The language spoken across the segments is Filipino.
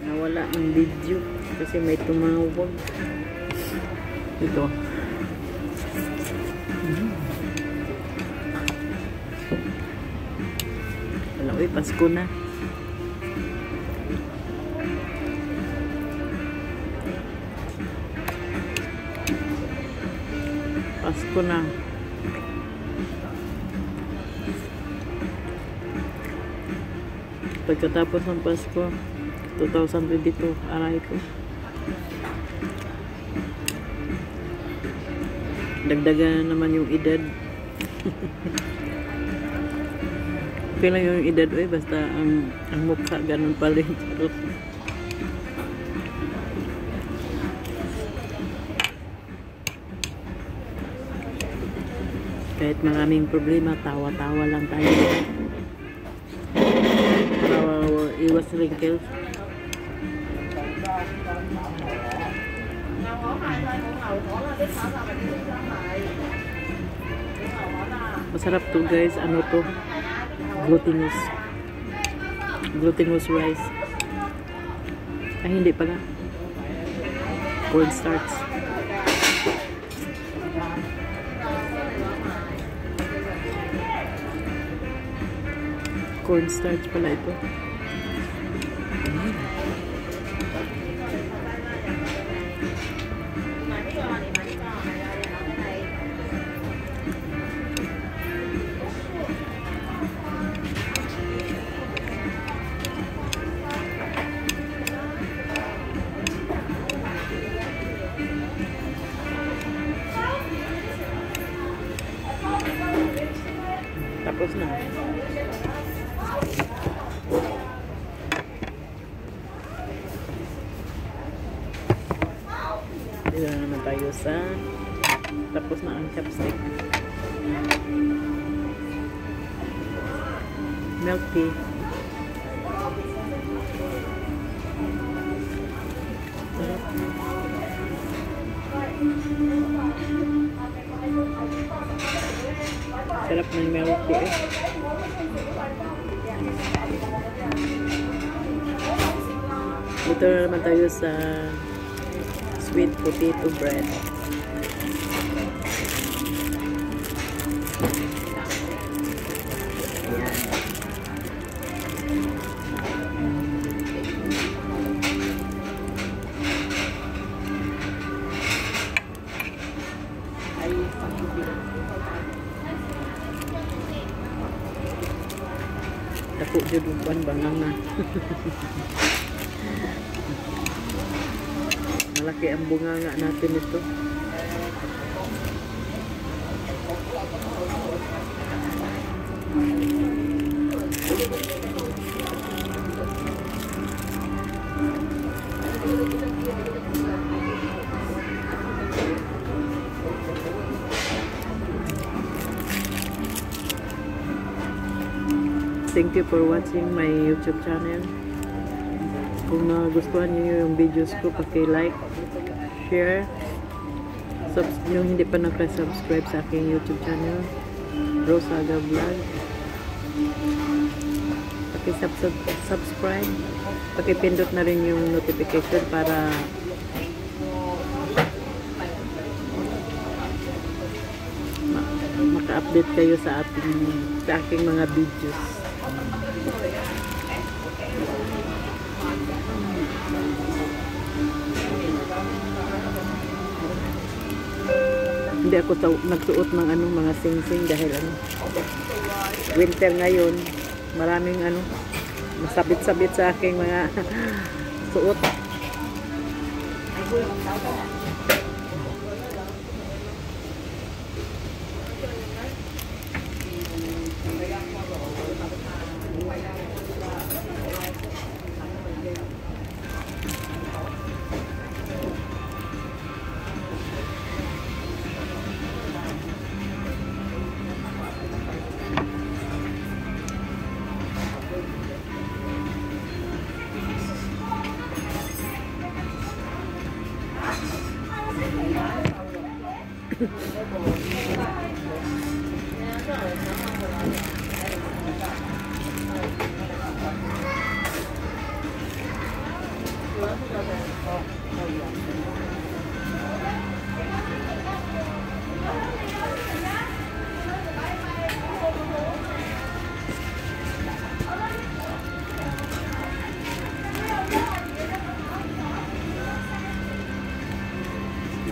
nawala ng video kasi may tumawag. Ito. Wala uy Pasko na. Pasko na. Pagkatapos ng Pasko 2022 aray ko. Dagdagan na naman yung edad. Okay lang yung edad eh basta ang, ang mukha ganun pa rin kahit maraming problema tawa-tawa lang tayo. Para iwas wrinkles Masarap to guys. Ano to? Glutinous. Glutinous rice. Ay, hindi pala. Cornstarch. Cornstarch pala ito. Dito na naman tayo sa tapos na ang chopstick. Milk tea. Sarap ng milk tea eh. Dito na naman tayo sa sweet potato bread. Malaki ang bunganga natin ito. Thank you for watching my YouTube channel. Kung nagustuhan niyo yung videos ko, paki-like, share, subs yung hindi pa nakasubscribe sa aking YouTube channel, Rosaga Vlog. Paki-subscribe, paki-pindot na rin yung notification para ma- maka-update kayo sa ating sa aking mga videos. Hindi ako nagsuot ng ano, mga sing-sing dahil ano, winter ngayon, maraming ano, masabit-sabit sa aking mga suot.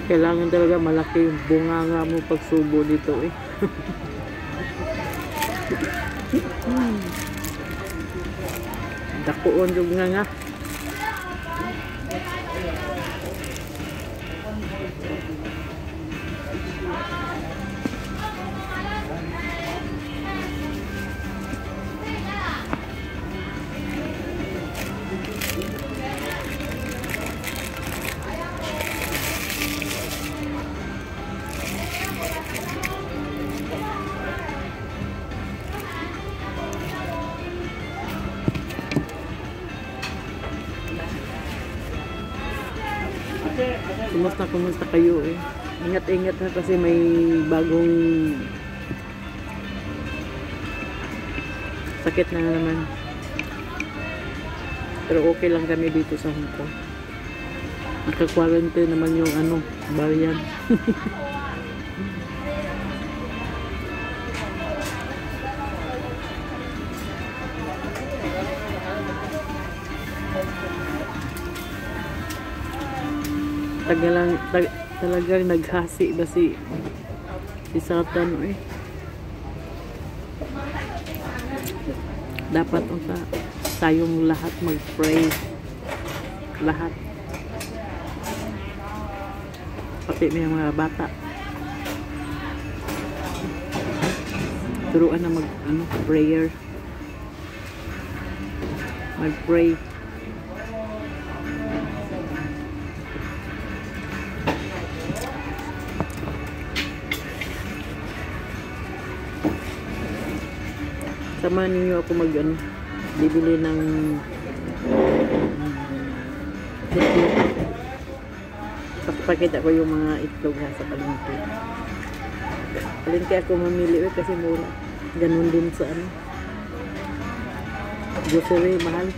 Kailangan talaga malaki yung bunganga mo pagsubo dito eh. Dakuon yung nga nga. Kumusta kayo eh. Ingat-ingat ha kasi may bagong sakit na naman. Pero okay lang kami dito sa Hong Kong. Naka-quarantine naman yung ano, variant. Tagalang, tag, talagang naghasi ba si si Satan eh. Dapat unsa tayong lahat mag-pray. Lahat. Pati may mga bata. Turuan na mag ano, prayer. Mag-pray. Samahan ninyo ako mag ano, bibili ng itlog. Pakita ko yung mga itlog ha sa palengke. Palengke ako mamili eh, kasi mura. Ganun din sa ano. Grocery, mahal.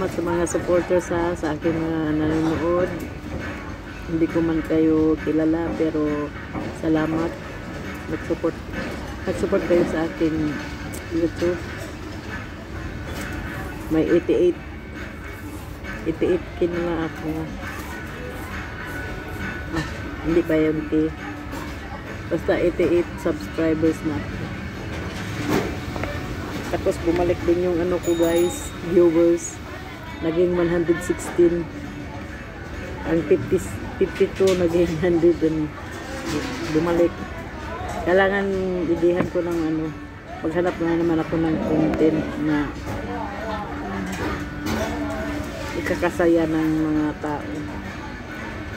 Salamat sa mga supporters sa sa aking mga nanonood. Hindi ko man kayo kilala pero salamat. Nag-support nag-support kayo sa aking YouTube. May 88 88 kin na ako. Ah, hindi pa yun K. Basta 88 subscribers na. Tapos bumalik din yung ano ko guys, viewers. Naging 116. Ang 50, 52 naging 100 and bumalik. Kailangan idihan ko ng ano, maghanap na naman ako ng content na ikakasaya ng mga tao.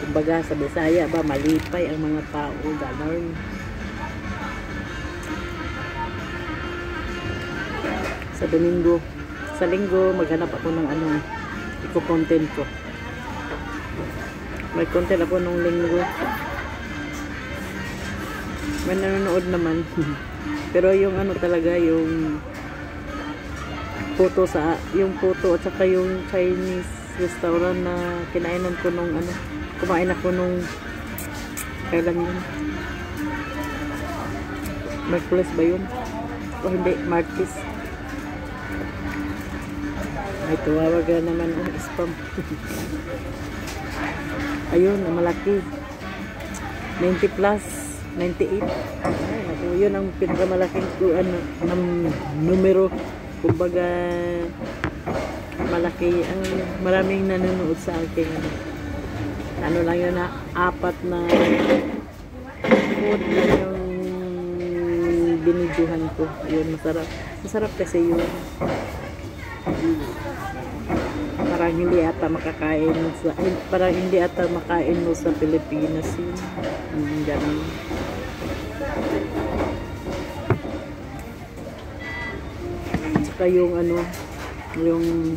Kumbaga sa Bisaya ba, malipay ang mga tao, gano'n. sa Domingo. Sa linggo, maghanap ako ng ano, iko-content ko. May content ako nung linggo. May nanonood naman. Pero yung ano talaga, yung photo sa, yung photo at saka yung Chinese restaurant na kinainan ko nung ano, kumain ako nung kailan yun? Merkulis ba yun? O hindi, Martis. Ay, tuwawag na naman ang spam. Ayun, malaki. 90 plus, 98. Ay, naku, yun ang pinakamalaking ano, ng numero. Kumbaga, malaki. Ang maraming nanonood sa akin. Ano, ano lang yun na, apat na food na yung binidyohan ko. Yun, masarap. Masarap kasi yun parang hindi ata makakain sa eh, parang hindi ata makain mo sa Pilipinas yun mm, ganun Saka yung ano, yung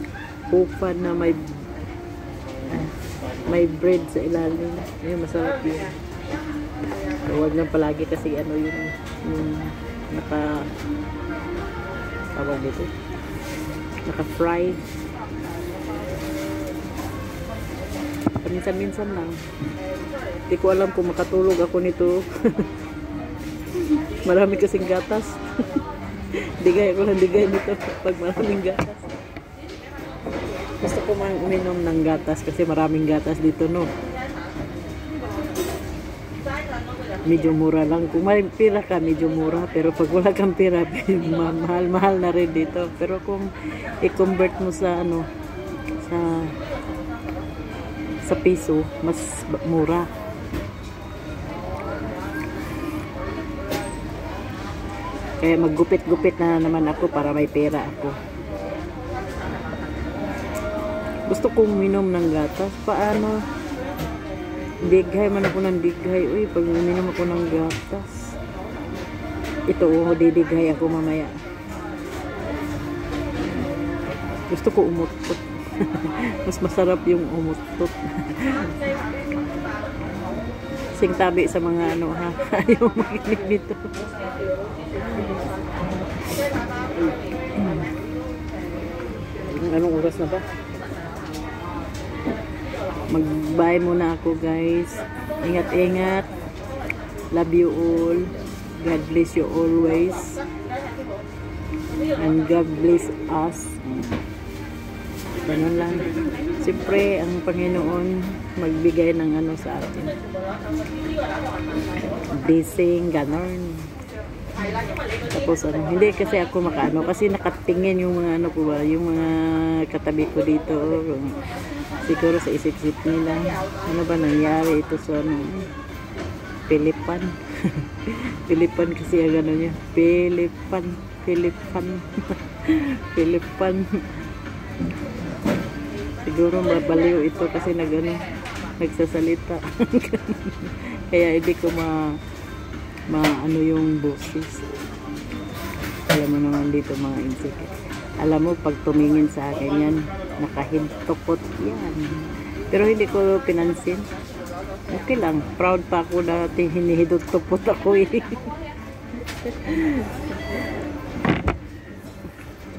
pupan na may ah, may bread sa ilalim. Ayun, masarap yun. Huwag lang palagi kasi ano yung, yung naka tawag dito naka-fry. Paminsan-minsan lang. Hindi ko alam kung makatulog ako nito. Marami kasing gatas. Digay ako ng digay nito pag maraming gatas. Gusto ko man uminom ng gatas kasi maraming gatas dito no medyo mura lang. Kung may pira ka, medyo mura. Pero pag wala kang pira, mahal-mahal na rin dito. Pero kung i-convert mo sa ano, sa sa piso, mas mura. Kaya maggupit-gupit na naman ako para may pera ako. Gusto kong minom ng gatas. Paano? Dighay man ako ng dighay. Uy, pag uminom ako ng gatas. Ito, oh, didighay ako mamaya. Gusto ko umutot. Mas masarap yung umutot. Sing tabi sa mga ano ha. Ayaw makinig nito. Anong oras na ba? Mag-bye muna ako guys. Ingat-ingat. Love you all. God bless you always. And God bless us. Ganun lang. Siyempre, ang Panginoon magbigay ng ano sa atin. Blessing, ganon. Tapos ano, hindi kasi ako makaano kasi nakatingin yung mga ano ko ba, yung mga katabi ko dito. Siguro sa isip-isip nila, ano ba nangyari ito sa ano, Pilipan. Pilipan kasi ang ano niya, Pilipan, Pilipan, Pilipan. Siguro mabaliw ito kasi nagano, nagsasalita. Kaya hindi ko ma maano yung boses. Alam mo naman dito mga insect. Alam mo, pag tumingin sa akin yan, nakahintokot yan. Pero hindi ko pinansin. Okay lang. Proud pa ako dati hinihidot-tupot ako eh.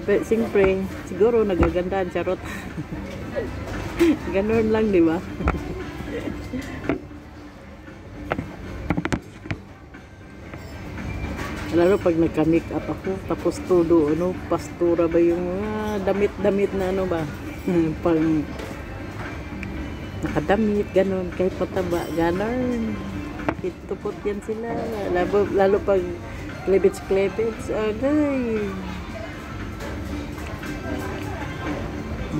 Pero siyempre, siguro nagagandaan charot. Ganon lang, di ba? Lalo pag nagka-make up ako tapos todo ano pastura ba yung ah, damit-damit na ano ba? Pang nakadamit ganon kahit mataba ganon hitupot yan sila. Lalo, lalo pag klebits klebits agay.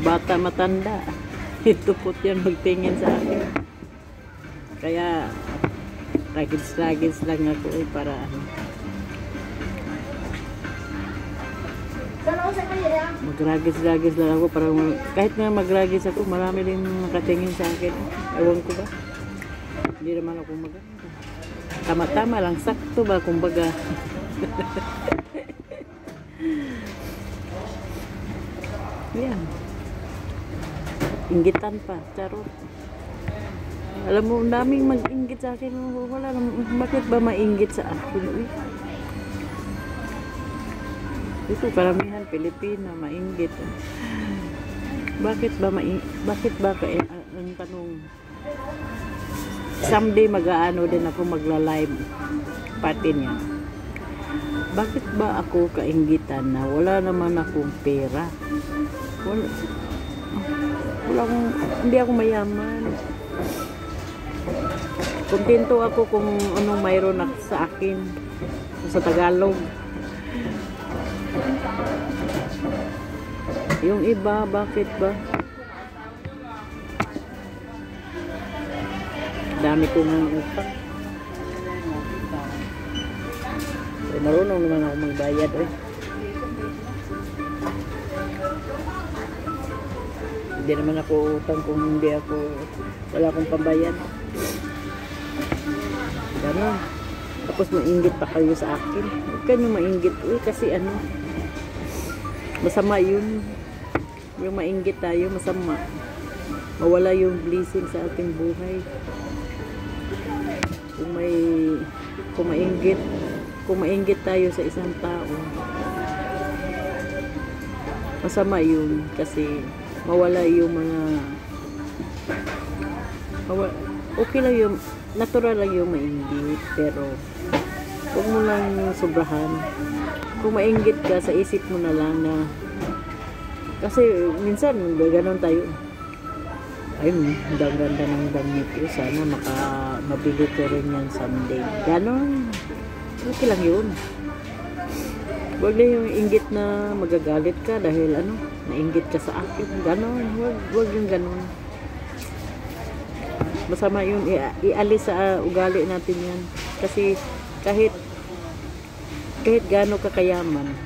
Bata matanda hitupot yan magtingin sa akin. Kaya ragis-ragis lang ako eh para ano magragis-ragis lang ako para kahit na magragis ako marami rin nakatingin sa akin. Ewan ko ba? Hindi naman ako maganda. Tama-tama lang sakto ba kumbaga? Yan. Inggitan pa charot. Alam mo daming mag-inggit sa akin. Wala bakit ba mainggit sa akin uy ito karamihan Pilipina mainggit. Bakit ba maing bakit ba ka eh, ang, tanong someday mag-aano din ako magla-live party niya. Bakit ba ako kainggitan na wala naman akong pera? Wala, wala akong, hindi ako mayaman. Kontento ako kung anong mayroon sa akin sa Tagalog. Yung iba, bakit ba? Dami ko ng utang. Eh, marunong naman ako magbayad eh. Hindi naman ako utang kung hindi ako wala akong pambayad. Ganon. Tapos mainggit pa kayo sa akin. Huwag ka nyo mainggit. Uy, kasi ano, Masama yun. Yung mainggit tayo, masama. Mawala yung blessing sa ating buhay. Kung may kung mainggit kung mainggit tayo sa isang tao masama yun kasi mawala yung mga mawa, okay lang yung natural lang yung mainggit pero huwag mo lang sobrahan kung mainggit ka sa isip mo na lang na kasi minsan gano'n tayo ay ang ganda ng damit ko sana maka mabili ko rin yan someday ganon okay lang yun Huwag na yung inggit na magagalit ka dahil ano, nainggit ka sa akin. Ganon. Huwag, huwag yung ganon. Masama yun. I- ialis sa uh, ugali natin yan. Kasi kahit kahit gaano ka kayaman,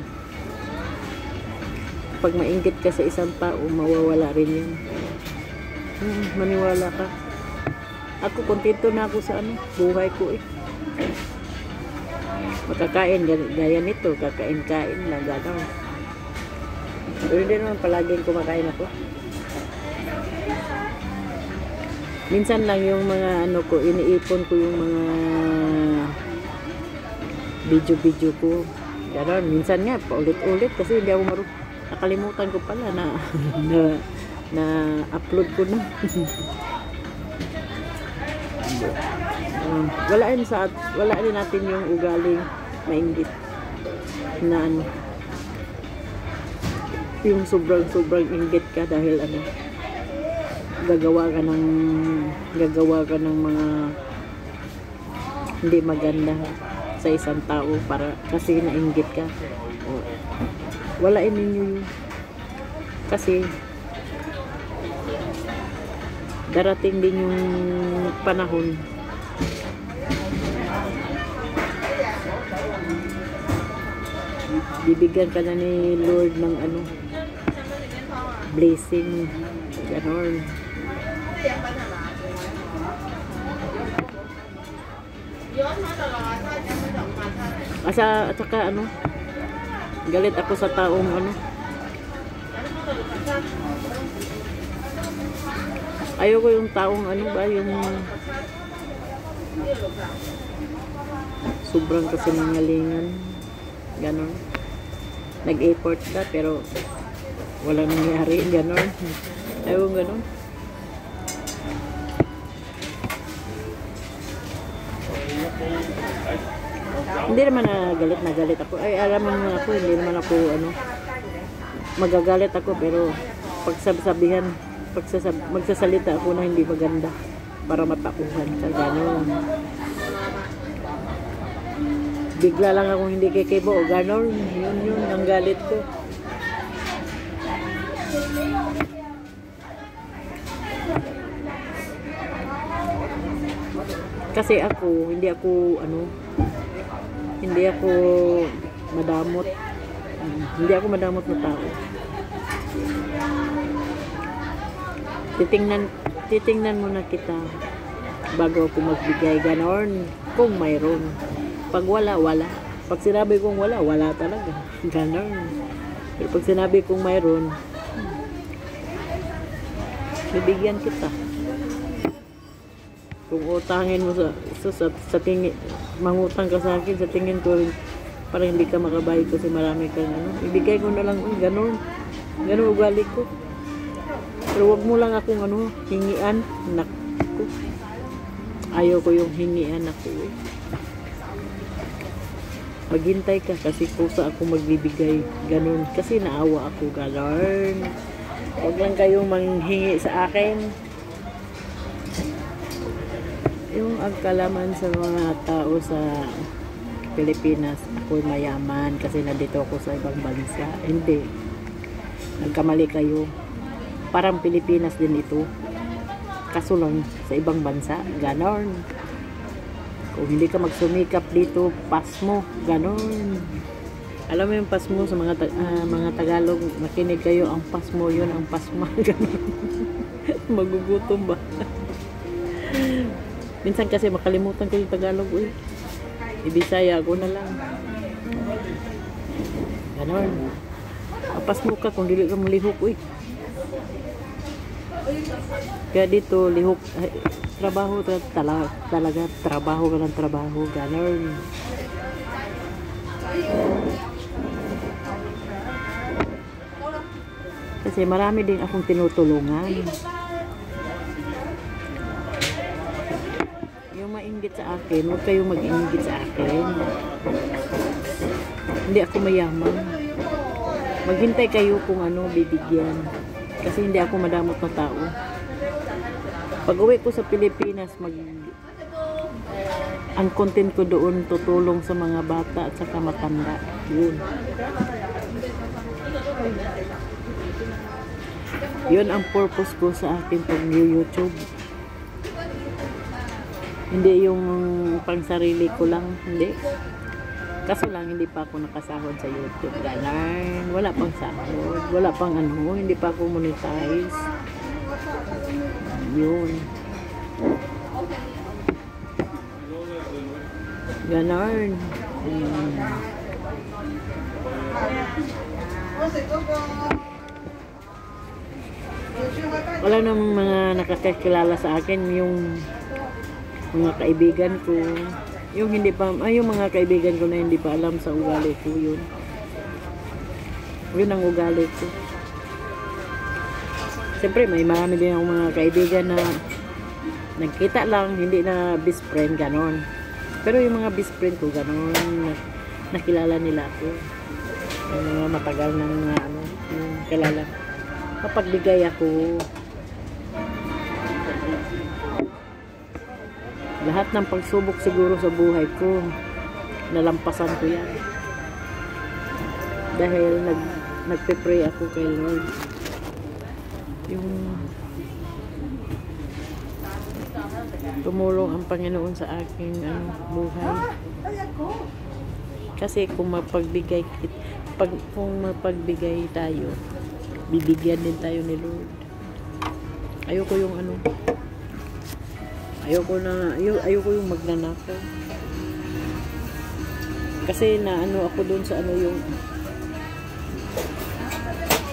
pag mainggit ka sa isang tao, mawawala rin yan. Hmm, maniwala ka. Ako, kontento na ako sa ano, buhay ko eh. Makakain gaya nito kakain-kain lang gano'n. Pero hindi naman palaging kumakain ako. Minsan lang yung mga ano ko iniipon ko yung mga video-video ko. Gano'n minsan nga paulit-ulit kasi hindi ako marunong nakalimutan ko pala na na, na upload ko na. Um, wala rin sa wala rin natin yung ugaling mainggit na ano. Yung sobrang sobrang inggit ka dahil ano gagawa ka ng gagawa ka ng mga hindi maganda sa isang tao para kasi nainggit ka wala ninyo yun. Kasi darating din yung panahon. Bibigyan ka na ni Lord ng ano blessing ganon asa at saka ano galit ako sa taong ano. Ayoko yung taong ano ba yung sobrang kasinungalingan. Ganon. Nag-effort ka pero walang nangyari ganon. Ayaw ganon hindi naman na galit na galit ako. Ay alam mo ako hindi naman ako ano magagalit ako pero pagsasabihan pagsasab magsasalita ako na hindi maganda para matakuhan ka ganon bigla lang akong hindi kikibo o ganon yun yun ang galit ko. Kasi ako hindi ako ano hindi ako madamot. Hindi ako madamot na tao. Titingnan titingnan muna kita bago ako magbigay ganon kung mayroon. Pag wala wala. Pag sinabi kong wala wala talaga. Ganon. Pero pag sinabi kong mayroon bibigyan kita kung utangin mo sa, sa, sa, sa tingin mangutang ka sa akin sa tingin ko para hindi ka makabayad kasi marami kang ano. Ibigay ko na lang uy ganon ganon ugali ko. Pero wag mo lang akong ano hingian naku. Ayaw ko yung hingian ako eh. Maghintay ka kasi kusa ako magbibigay. Ganun. Kasi naawa ako ganon wag lang kayong manghingi sa akin yung agkalaman sa mga tao sa Pilipinas ako'y mayaman kasi nandito ako sa ibang bansa. Hindi. Nagkamali kayo. Parang Pilipinas din ito. Kaso lang sa ibang bansa ganon. Kung hindi ka magsumikap dito pas mo ganon. Alam mo yung pas mo sa mga uh, mga Tagalog makinig kayo ang pas mo yun ang pas mo ganon. Magugutom ba Minsan kasi makalimutan ko yung Tagalog. Uy. Ibisaya ako na lang. Ganon. Apas mo ka kung dili ka mo lihok, uy. Kaya dito, lihok, ay, trabaho ta- tala, talaga, trabaho ka ng trabaho, ganun. Kasi marami din akong tinutulungan. Mainggit sa akin, huwag kayong mag-inggit sa akin. Hindi ako mayaman. Maghintay kayo kung ano bibigyan. Kasi hindi ako madamot na tao. Pag uwi ko sa Pilipinas, mag ang content ko doon tutulong sa mga bata at saka matanda. Yun. Yun ang purpose ko sa akin pag YouTube. Hindi yung pang sarili ko lang, hindi. Kaso lang, hindi pa ako nakasahod sa YouTube. Ganun. Wala pang sahod. Wala pang ano, hindi pa ako monetize. Yun. Ganon. Hmm. Wala namang mga nakakakilala sa akin yung mga kaibigan ko. Yung hindi pa, ay yung mga kaibigan ko na hindi pa alam sa ugali ko yun. Yun ang ugali ko. Siyempre, may marami din akong mga kaibigan na nagkita lang, hindi na best friend, ganon. Pero yung mga best friend ko, ganon, na- nakilala nila ako. Yung mga matagal na mga ano, yung kilala. Kapagbigay ako, lahat ng pagsubok siguro sa buhay ko, nalampasan ko yan. Dahil nag, nagpe-pray ako kay Lord. Yung tumulong ang Panginoon sa aking ano, buhay. Kasi kung mapagbigay pag kung mapagbigay tayo, bibigyan din tayo ni Lord. Ayoko yung ano, ayoko na, ayo ayoko yung magnanakaw. Kasi na ano ako doon sa ano yung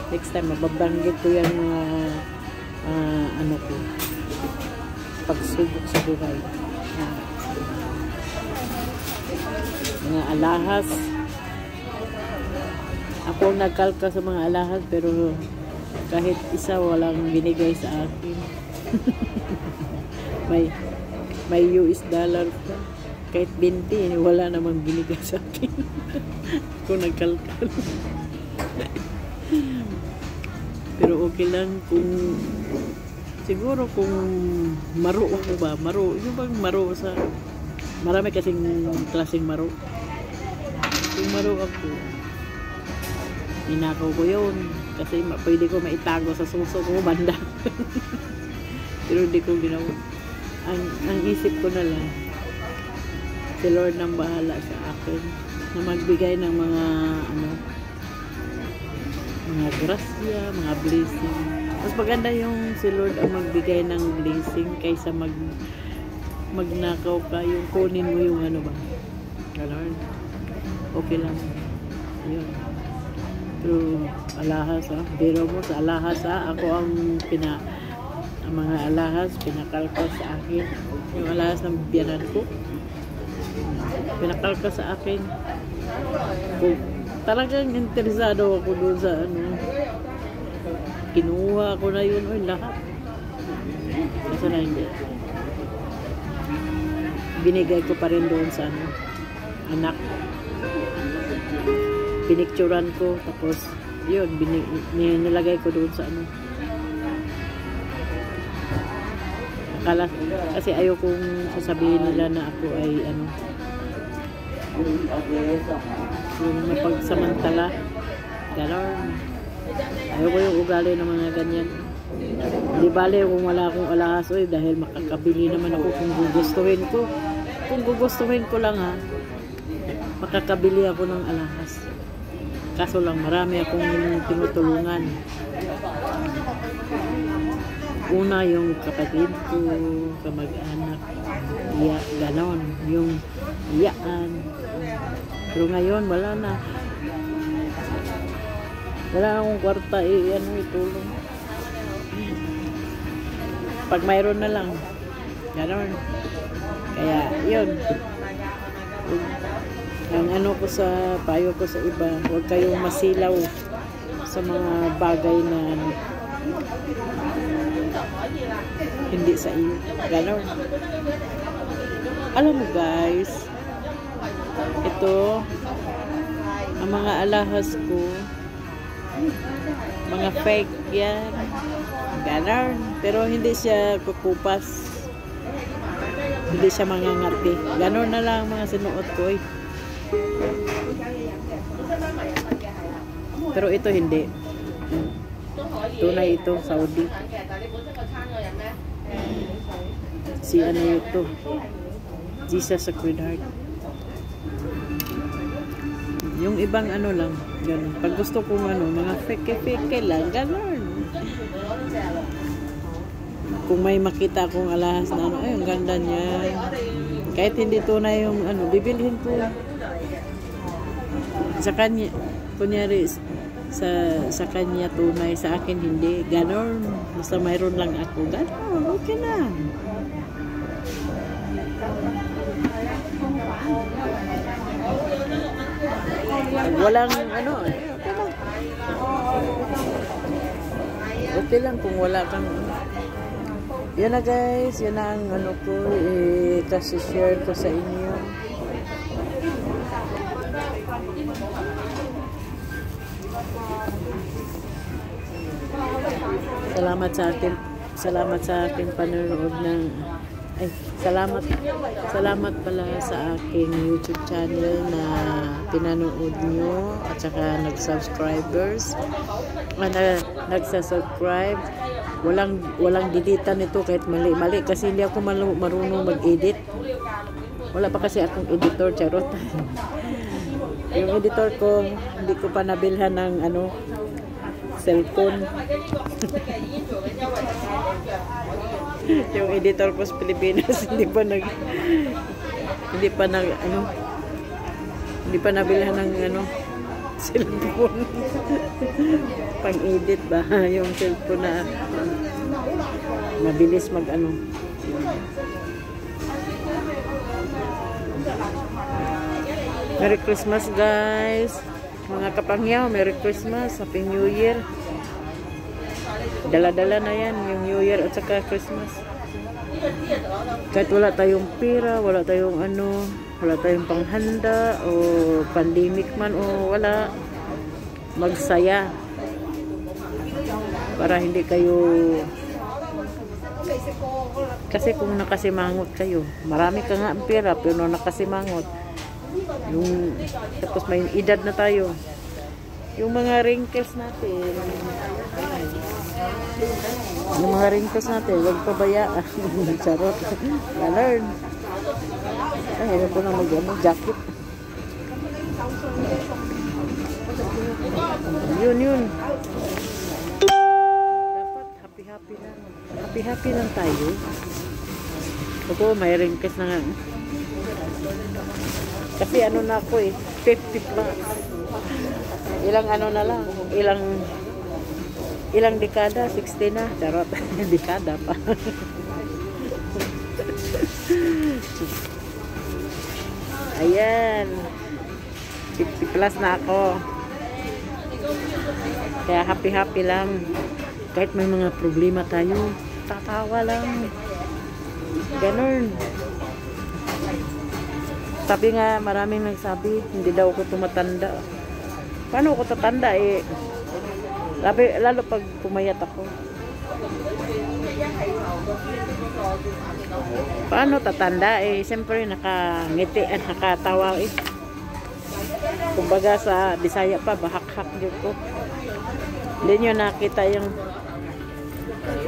next time mababanggit ko yan mga ah, ano ko pagsubok sa buhay. Ah. mga alahas. Ako nagkalka sa mga alahas pero kahit isa walang binigay sa akin. may may US dollar pa. Kahit 20, wala namang binigay sa akin. Ako nagkalkal. Pero okay lang kung siguro kung maro ako ba, maro, yung bang maro sa marami kasing klaseng maro. Kung maro ako, inakaw ko yun kasi pwede ko maitago sa suso ko banda. Pero hindi ko ginawa. Ang, ang isip ko na lang, si Lord nang bahala sa akin na magbigay ng mga ano mga grasya, mga blessing. Mas maganda yung si Lord ang magbigay ng blessing kaysa mag magnakaw ka, yung kunin mo yung ano ba. Ganon. Okay lang. Yun. Pero alahas ha. Biro mo sa alahas ha. Ako ang pina ang mga alahas pinakalkal sa akin. Yung alahas ng biyanan ko. Pinakalkal sa akin. Talagang interesado ako doon sa ano kinuha ko na yun oy lahat kasi na hindi binigay ko pa rin doon sa ano anak pinicturan ko tapos yun binig, nilagay ko doon sa ano akala kasi ayokong sasabihin nila na ako ay ano yung mapagsamantala. Ganon. Ayoko yung ugali ng mga ganyan. Di bale kung wala akong alahas oy dahil makakabili naman ako kung gugustuhin ko. Kung gugustuhin ko lang ha makakabili ako ng alahas. Kaso lang marami akong tinutulungan una yung kapatid ko kamag-anak iya ganon yung iyaan pero ngayon wala na Wala akong kwarta, eh, ano, itulong. Pag mayroon na lang. Ganon. Kaya, yun. Ang ano ko sa, payo ko sa iba, huwag kayong masilaw sa mga bagay na hindi sa iyo. Ganon. Alam mo guys, ito, ang mga alahas ko, mga fake yan. Ganon. Pero hindi siya kukupas. Hindi siya mangangati. Ganon na lang mga sinuot ko eh. Pero ito hindi. Tunay ito, Saudi. Si ano ito? Jesus Sacred Heart. Yung ibang ano lang, ganun. Pag gusto kong ano, mga fake-fake lang, ganun. Kung may makita akong alahas na ano, ay, ang ganda niya. Kahit hindi tunay yung ano, bibilhin ko. Sa kanya, kunyari, sa sa kanya tunay, sa akin hindi. Ganon. Basta mayroon lang ako. Ganon. Okay na. Pag walang ano, eh, okay lang. Okay lang kung wala kang yan na guys, yan ang ano ko, eh, kasi share ko sa inyo. Salamat sa akin, salamat sa akin panonood ng ay, salamat salamat pala sa aking YouTube channel na pinanood nyo at saka nag-subscribers. Na nagsa-subscribe. Walang walang dilitan nito kahit mali-mali kasi hindi ako marunong mag-edit. Wala pa kasi akong editor charot. Yung editor ko hindi ko pa nabilhan ng ano cellphone. Yung editor ko sa Pilipinas hindi pa nag hindi pa nag ano hindi pa nabilhan ng ano cellphone. Pang edit ba? Yung cellphone na mabilis mag ano. Merry Christmas guys. Mga kapangyaw Merry Christmas. Happy New Year dala-dala na yan yung New Year at saka Christmas. Kahit wala tayong pira wala tayong ano wala tayong panghanda o pandemic man o wala magsaya. Para hindi kayo kasi kung nakasimangot kayo marami ka nga ang pera pero nakasimangot yung tapos may edad na tayo. Yung mga wrinkles natin yung mga wrinkles natin huwag pabayaan charot. Learn ay ano ko na mag ano, jacket. Yun yun. Dapat happy happy lang happy happy lang tayo. Ako may wrinkles na nga. Kasi ano na ako eh 50 plus. Ilang ano na lang ilang ilang dekada? 60 na. Charot. Dekada pa. Ayan. 50 plus na ako. Kaya happy happy lang. Kahit may mga problema tayo tatawa lang. Ganun sabi nga maraming nagsabi hindi daw ako tumatanda. Paano ako tatanda eh lalo, lalo pag pumayat ako. Paano tatanda eh? Siyempre nakangiti at nakatawa eh. Kumbaga sa Bisaya pa bahak-hak din ko hindi nyo nakita yung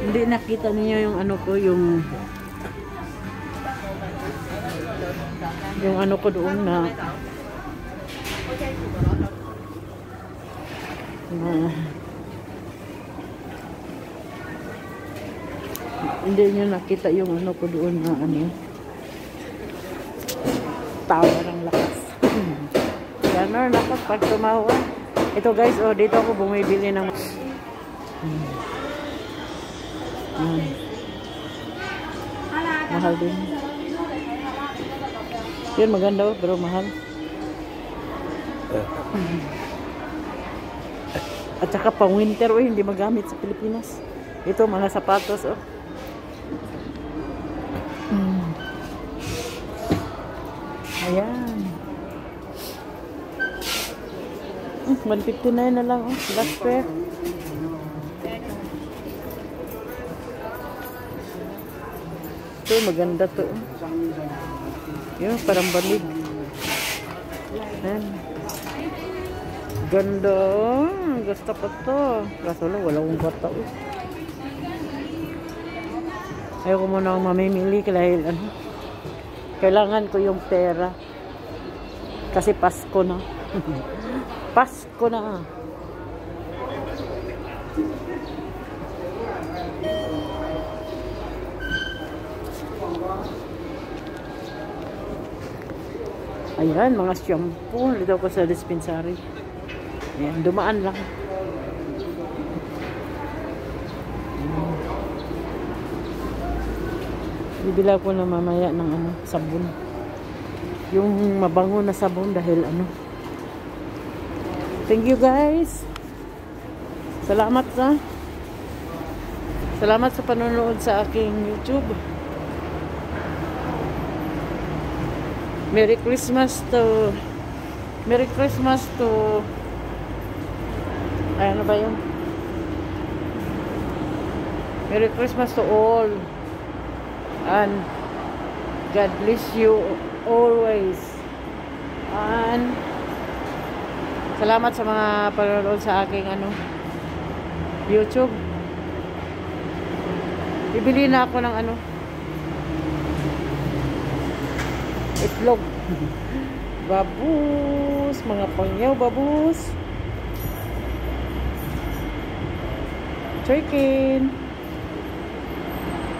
hindi nakita niyo yung ano ko yung yung ano ko doon na na hindi nyo nakita yung ano ko doon na ano tawa ng lakas gano'n ako pag tumawa Ito guys, oh, dito ako bumibili ng... Hmm. Hmm. Mahal din. Yun, maganda oh, pero mahal. At saka pang winter, oh, hindi magamit sa Pilipinas. Ito, mga sapatos, oh. Ayan. Hmm, 159 na lang, oh. Last pair. Ito, maganda to. Yun, parang banig. Ayan. Ganda. oh. Gusto ko to. Kaso lang, wala akong bata. Oh. Ayoko muna akong mamimili dahil ano, kailangan ko yung pera. Kasi Pasko na. Pasko na. Ayan, mga shampoo. Dito ko sa dispensary. Ayan, dumaan lang. Bibila ko na mamaya ng ano, sabon. Yung mabango na sabon dahil ano. Thank you guys. Salamat sa Salamat sa panonood sa aking YouTube. Merry Christmas to Merry Christmas to ay ano ba yun? Merry Christmas to all and God bless you always. And salamat sa mga panonood sa aking ano YouTube. Bibili na ako ng ano itlog. Babus mga pangyaw babus. Chicken